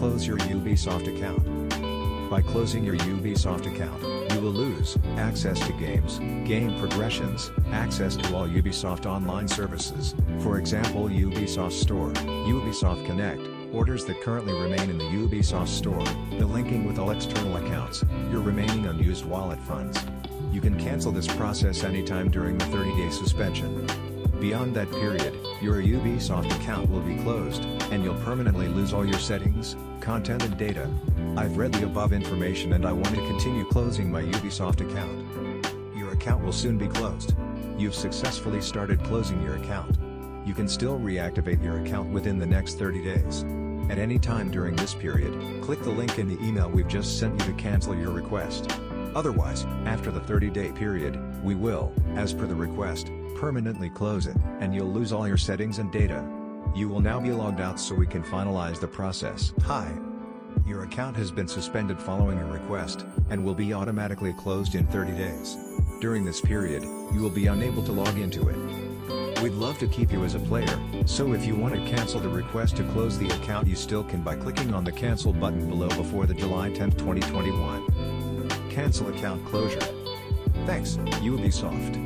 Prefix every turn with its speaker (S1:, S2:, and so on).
S1: close your Ubisoft account. By closing your Ubisoft account, you will lose access to games, game progressions, access to all Ubisoft online services, for example Ubisoft Store, Ubisoft Connect, orders that currently remain in the Ubisoft Store, the linking with all external accounts, your remaining unused wallet funds. You can cancel this process anytime during the 30-day suspension. Beyond that period, your Ubisoft account will be closed, and you'll permanently lose all your settings, content and data. I've read the above information and I want to continue closing my Ubisoft account. Your account will soon be closed. You've successfully started closing your account. You can still reactivate your account within the next 30 days. At any time during this period, click the link in the email we've just sent you to cancel your request. Otherwise, after the 30-day period, we will, as per the request, permanently close it, and you'll lose all your settings and data. You will now be logged out so we can finalize the process. Hi. Your account has been suspended following a request, and will be automatically closed in 30 days. During this period, you will be unable to log into it. We'd love to keep you as a player, so if you want to cancel the request to close the account you still can by clicking on the cancel button below before the July 10, 2021. Cancel account closure. Thanks, Ubisoft.